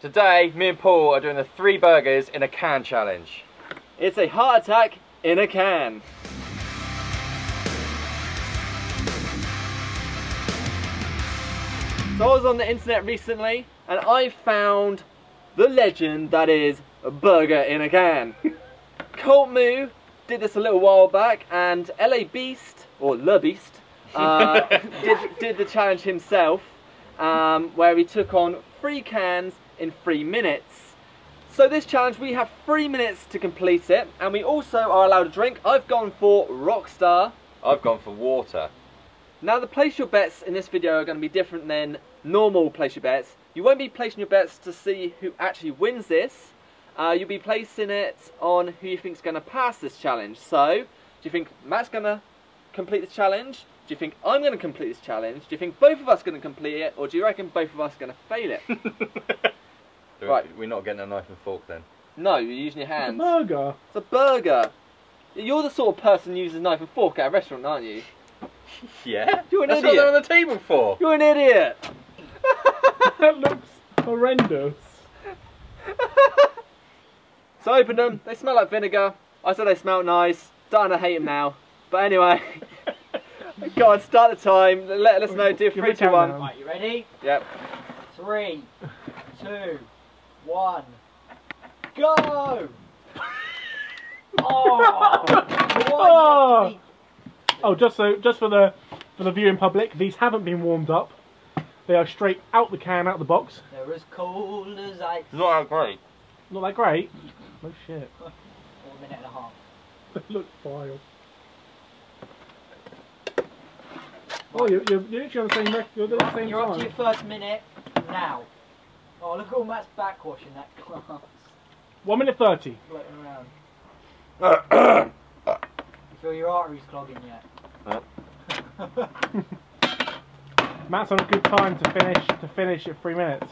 Today, me and Paul are doing the three burgers in a can challenge. It's a heart attack in a can. So I was on the internet recently and I found the legend that is a burger in a can. Colt Moo did this a little while back and LA Beast, or Le Beast, uh, did, did the challenge himself um, where he took on three cans in three minutes. So this challenge, we have three minutes to complete it, and we also are allowed a drink. I've gone for Rockstar. I've gone for water. Now the place your bets in this video are going to be different than normal place your bets. You won't be placing your bets to see who actually wins this. Uh, you'll be placing it on who you think is going to pass this challenge. So, do you think Matt's going to complete this challenge? Do you think I'm going to complete this challenge? Do you think both of us are going to complete it? Or do you reckon both of us are going to fail it? Right. We're not getting a knife and fork then. no, you're using your It's a hands. burger. It's a burger. You're the sort of person who uses a knife and fork at a restaurant, aren't you? Yeah? You're an That's idiot. what they're on the table for. You're an idiot. that looks horrendous. So I opened them. They smell like vinegar. I said they smell nice. Starting to hate them now. But anyway, go on, start the time. Let us know. Do Give three, it two, one. Right, you ready? Yep. Three, two, one, go! Oh! Oh! Oh, just so just for the for the viewing public, these haven't been warmed up. They are straight out the can, out the box. They're as cold as ice. Not that great. Not that great. No shit. For a minute and a half. They look vile. Oh, you're, you're, you're literally on the same, rec- you're at the same You're up to your first minute now. Oh, look at all Matt's back washing that glass. One minute thirty. Floating around. You feel your arteries clogging yet? Matt's on a good time to finish to finish at three minutes.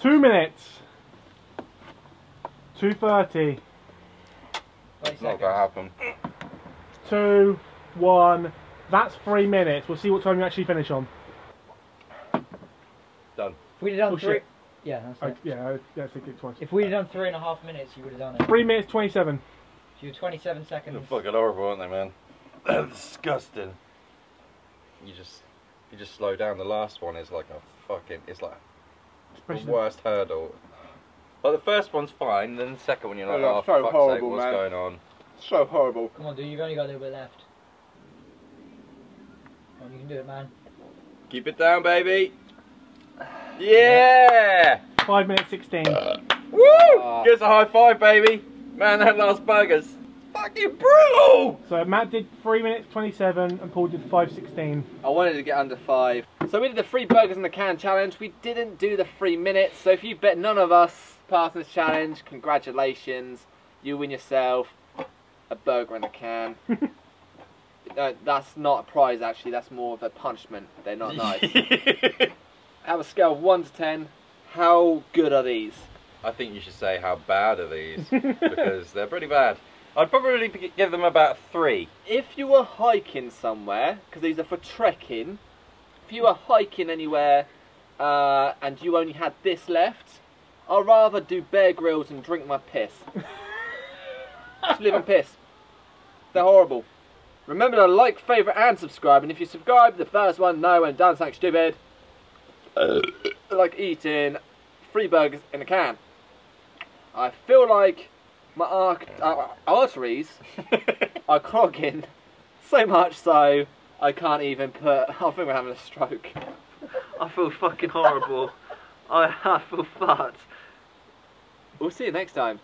Two minutes. Two thirty. 20 It's not gonna happen. Two, one. That's three minutes. We'll see what time you actually finish on. Done. If we'd have done Oh, three... shit. Yeah, that's I, it. yeah, I, yeah, I think it twice. If we'd have done three and a half minutes, you would have done it. Three minutes twenty-seven. So you're 27 seconds. They're seconds. fucking horrible, aren't they, man? They're disgusting. You just, you just slow down. The last one is like a fucking. It's like Especially the worst hurdle. Like the first one's fine, then the second one you're like, Oh, oh, that's so fuck's horrible, sake, what's man. going on? So horrible. Come on, dude, you've only got a little bit left. Come on, you can do it, man. Keep it down, baby. Yeah! Five minutes sixteen. Woo! Ah. Give us a high five, baby. Man, that last burger's fucking brutal. So Matt did three minutes twenty-seven, and Paul did five sixteen. I wanted to get under five. So we did the three burgers in the can challenge. We didn't do the three minutes. So if you bet none of us passing this challenge, congratulations. You win yourself a burger in a can. no, that's not a prize actually. That's more of a punishment. They're not nice. Have a scale of one to ten. How good are these? I think you should say how bad are these because they're pretty bad. I'd probably give them about three. If you were hiking somewhere, because these are for trekking, if you were hiking anywhere uh, and you only had this left, I'd rather do Bear Grylls and drink my piss. Just live and piss. They're horrible. Remember to like, favourite, and subscribe. And if you subscribe, the first one, know when done something stupid, like eating three burgers in a can. I feel like my arc, uh, arteries are clogging so much so I can't even put. I think we're having a stroke. I feel fucking horrible. I, I feel fucked. We'll see you next time.